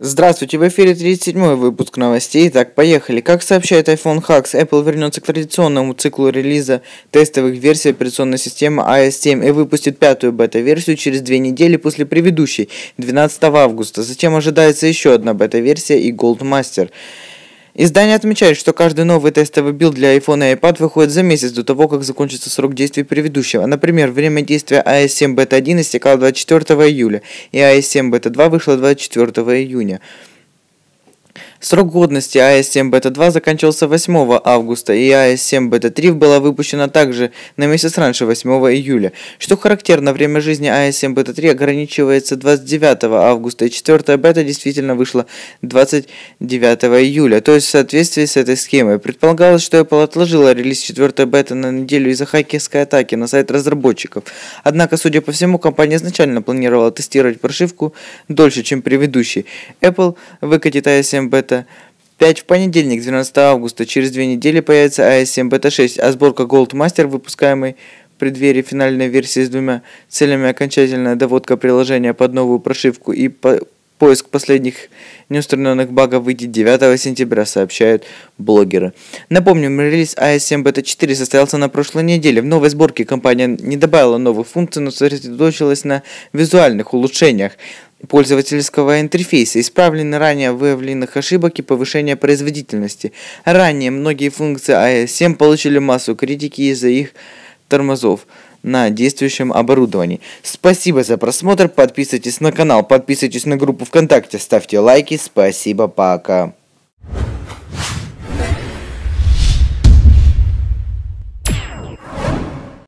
Здравствуйте, в эфире 37 выпуск новостей. Итак, поехали. Как сообщает iPhone Hacks, Apple вернется к традиционному циклу релиза тестовых версий операционной системы iOS 7 и выпустит пятую бета-версию через две недели после предыдущей, 12 августа. Затем ожидается еще одна бета-версия и Gold Master. Издание отмечает, что каждый новый тестовый билд для iPhone и iPad выходит за месяц до того, как закончится срок действия предыдущего. Например, время действия iOS 7 Beta 1 истекало 24 июля, и iOS 7 Beta 2 вышло 24 июня. Срок годности АС-7-бета-2 заканчивался 8 августа, и АС-7-бета-3 была выпущена также на месяц раньше, 8 июля. Что характерно, время жизни АС-7-бета-3 ограничивается 29 августа, и 4 бета действительно вышла 29 июля, то есть в соответствии с этой схемой. Предполагалось, что Apple отложила релиз 4 бета на неделю из-за хакерской атаки на сайт разработчиков. Однако, судя по всему, компания изначально планировала тестировать прошивку дольше, чем предыдущий. Apple выкатит АС-7-бета августа. 5. В понедельник, 12 августа, через две недели появится AS7 Beta 6, а сборка Gold Master, выпускаемый в преддверии финальной версии с двумя целями окончательная доводка приложения под новую прошивку и по поиск последних неустраненных багов выйдет 9 сентября, сообщают блогеры. Напомним, релиз AS7 Beta 4 состоялся на прошлой неделе. В новой сборке компания не добавила новых функций, но сосредоточилась на визуальных улучшениях пользовательского интерфейса, исправлены ранее выявленных ошибок и повышение производительности. Ранее многие функции iOS 7 получили массу критики из-за их тормозов на действующем оборудовании. Спасибо за просмотр, подписывайтесь на канал, подписывайтесь на группу ВКонтакте, ставьте лайки, спасибо, пока.